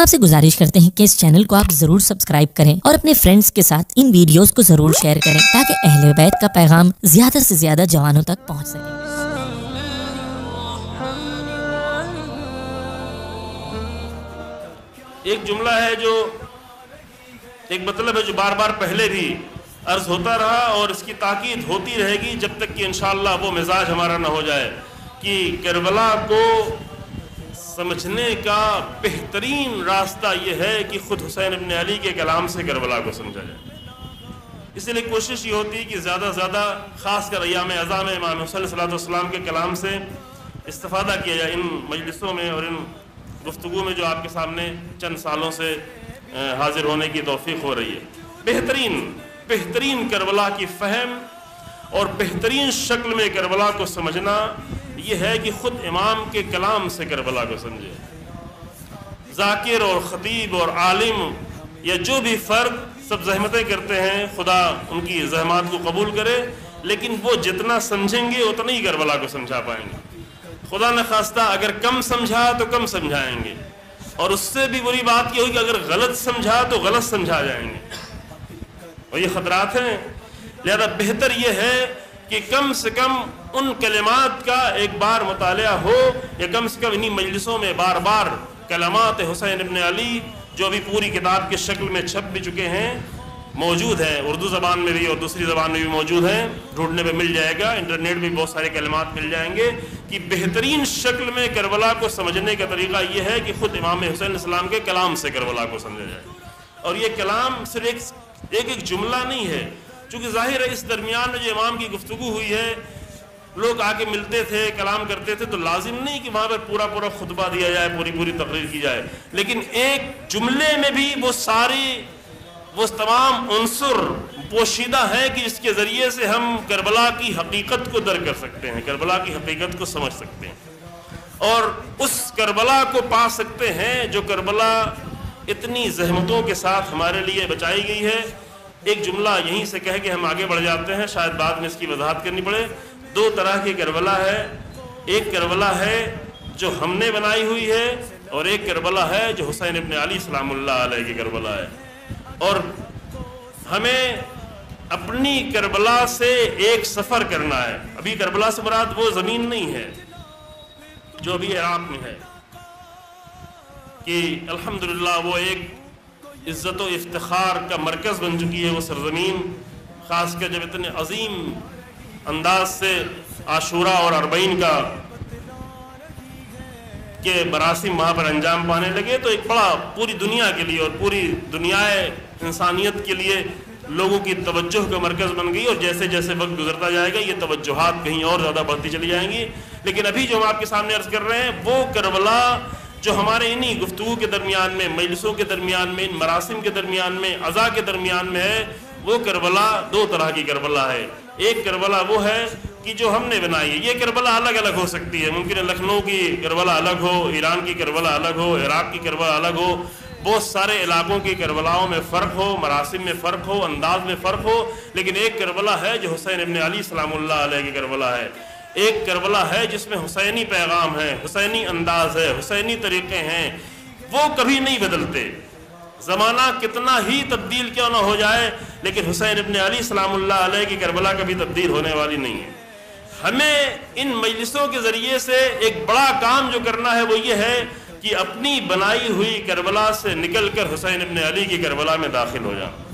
आपसे गुजारिश करते हैं कि इस चैनल को आप ज़रूर सब्सक्राइब करें और अपने फ्रेंड्स के साथ इन वीडियोस को ज़रूर शेयर करें ताकि अहले बैत का पैगाम ज़्यादा से ज़्यादा जवानों तक पहुँच सके। एक जुमला है जो एक मतलब है जो बार बार पहले भी अर्ज़ होता रहा और इसकी ताकीद होती रहेगी जब तक कि इंशाल्लाह वो मिजाज हमारा ना हो जाए कि करबला को समझने का बेहतरीन रास्ता यह है कि ख़ुद हुसैन अपने अली के कलाम से करबला को समझा जाए इसलिए कोशिश ये होती है कि ज़्यादा से ज़्यादा ख़ास कर अयाम अज़ाम इमाम हुसैन के कलाम से इस्ता किया जाए इन मजलिसों में और इन गुफ्तु में जो आपके सामने चंद सालों से हाजिर होने की तोफ़ी हो रही है। बेहतरीन बेहतरीन करबला की फ़हम और बेहतरीन शक्ल में करबला को समझना यह है कि ख़ुद इमाम के कलाम से करबला को समझे। जाकिर और ख़तीब और आलिम या जो भी फ़र्द सब जहमतें करते हैं, खुदा उनकी जहमत को कबूल करे, लेकिन वो जितना समझेंगे, उतना ही करबला को समझा पाएँगे। खुदा न खास्ता अगर कम समझा तो कम समझाएँगे। और उससे भी बुरी बात यह होगी अगर गलत समझा तो गलत समझा जाएँगे। और ये खतरात हैं। लिहाजा बेहतर यह है कि कम से कम उन कलमात का एक बार मुताल हो या कम से कम इन्हीं मजलिसों में बार बार कलमात हुसैन इबन अली जो अभी पूरी किताब की शक्ल में छप भी चुके हैं मौजूद है। उर्दू ज़बान में भी और दूसरी ज़बान में भी मौजूद है। ढूँढने में मिल जाएगा इंटरनेट में बहुत सारे कलमात मिल जाएँगे। कि बेहतरीन शक्ल में करबला को समझने का तरीका यह है कि ख़ुद इमाम हुसैन इस्लाम के कलाम से करबला को समझा जाए। और ये कलाम सिर्फ़ एक, एक जुमला नहीं है चूँकि ज़ाहिर है इस दरमियान में जो इमाम की गुफ्तु हुई है, लोग आके मिलते थे, कलाम करते थे तो लाजिम नहीं कि वहाँ पर पूरा पूरा खुतबा दिया जाए, पूरी पूरी तकरीर की जाए। लेकिन एक जुमले में भी वो सारी, वो तमाम अनसर पोशीदा है कि इसके ज़रिए से हम करबला की हकीकत को दर कर सकते हैं, करबला की हकीकत को समझ सकते हैं। और उस करबला को पा सकते हैं जो करबला इतनी जहमतों के साथ हमारे लिए बचाई गई है। एक जुमला यहीं से कह के हम आगे बढ़ जाते हैं। शायद बाद में इसकी वजाहत करनी पड़े। दो तरह की करबला है। एक करबला है जो हमने बनाई हुई है और एक करबला है जो हुसैन इबन अली सलाम की करबला है। और हमें अपनी करबला से एक सफ़र करना है। अभी करबला से मुराद वो ज़मीन नहीं है, जो अभी इराक में है। कि अल्हम्दुलिल्लाह वो एक इज़्ज़त इफ्तार का मरकज़ बन चुकी है वो सरजमीन ख़ास कर जब इतने अजीम अंदाज से आशूरा और अरबईन का के मरासिम वहाँ पर अंजाम पाने लगे तो एक बड़ा पूरी दुनिया के लिए और पूरी दुनिया इंसानियत के लिए लोगों की तवज्जो का मरकज़ बन गई, और जैसे जैसे वक्त गुजरता जाएगा, ये तवज्जोहात कहीं और ज़्यादा बढ़ती चली जाएँगी। लेकिन अभी जो हम आपके सामने अर्ज़ कर रहे हैं, वो करबला जो हमारे इन्हीं गुफ्तु के दरमियान में, मजलिसों के दरमियान में, इन मरासिम के दरमियान में, अज़ा के दरमियान में है, वो करबला दो तरह की करबला है। एक करबला वो है कि जो हमने बनाई है। ये करबला अलग अलग हो सकती है। मुमकिन लखनऊ की करबला अलग हो, ईरान की करबला अलग हो, इराक की करबला अलग हो। बहुत सारे इलाकों की करबलाओं में फ़र्क हो, मरासिम में फ़र्क हो, अंदाज में फ़र्क हो, लेकिन एक करबला है जो हुसैन इबन अली सलाम की करबला है। एक करबला है जिसमें हुसैनी पैगाम है, हुसैनी अंदाज है, हुसैनी तरीक़े हैं, वो कभी नहीं बदलते। ज़माना कितना ही तब्दील क्यों ना हो जाए, लेकिन हुसैन इबन अली सलाम की करबला कभी तब्दील होने वाली नहीं है। हमें इन मजलिसों के ज़रिए से एक बड़ा काम जो करना है वो ये है कि अपनी बनाई हुई करबला से निकल कर हुसैन इबन अली की करबला में दाखिल हो जाए